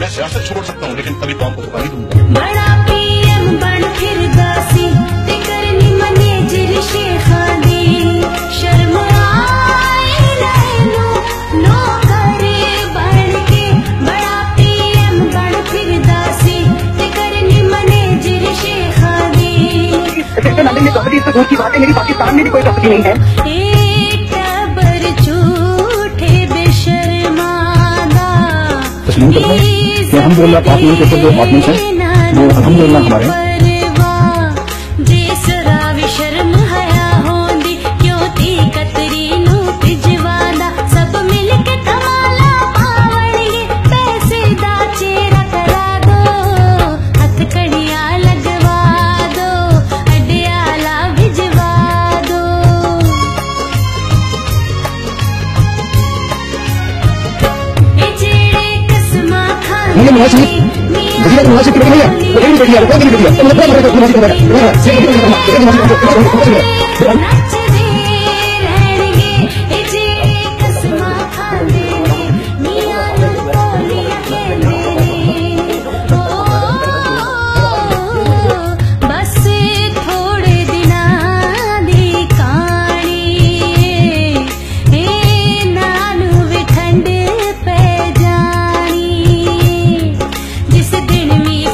मैं सियासत छोड़ सकता हूँ लेकिन कभी कौम को तो धोखा नहीं दूँगा। बड़ा बन फिर दासी मने जिर शेखा की बात है मेरी पाकिस्तान में भी कोई कबड्डी नहीं है। Nunca mais. अलहमदिल्ला पार्टनर के सब जो अपार्टमेंट है। वो अलहमदिल्ला हमारे खाने मुझे नवाज़ शरीफ बढ़िया नवाज़ शरीफ की बेटी नहीं है वो कहीं भी बेटी है वो कहीं भी बेटी है तो मतलब me.